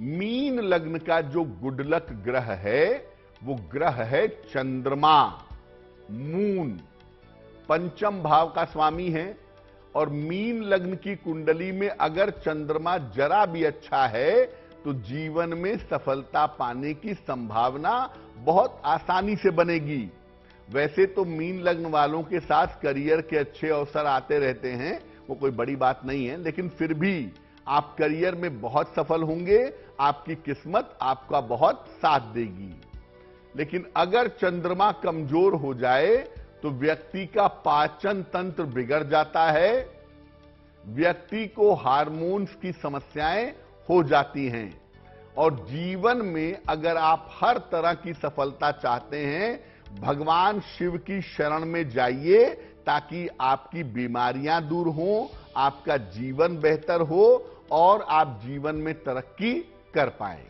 Mean लग्न का जो गुडलक ग्रह है, वो ग्रह है चंद्रमा, मून। पंचम भाव का स्वामी है, और मीन लग्न की कुंडली में अगर चंद्रमा जरा भी अच्छा है तो जीवन में सफलता पाने की संभावना बहुत आसानी से बनेगी। वैसे तो मीन लग्न वालों के साथ करियर के अच्छे अवसर आते रहते हैं, वो कोई बड़ी बात नहीं है, लेकिन फिर भी आप करियर में बहुत सफल होंगे, आपकी किस्मत आपका बहुत साथ देगी। लेकिन अगर चंद्रमा कमज़ोर हो जाए तो व्यक्ति का पाचन तंत्र बिगड़ जाता है। व्यक्ति को हार्मोन्स की समस्याएँ हो जाती हैं। और जीवन में अगर आप हर तरह की सफलता चाहते हैं, भगवान शिव की शरण में जाइए ताकि आपकी बीमारियाँ दूर हों आपका जीवन बेहतर हो और आप जीवन में तरक्की कर पाएँ।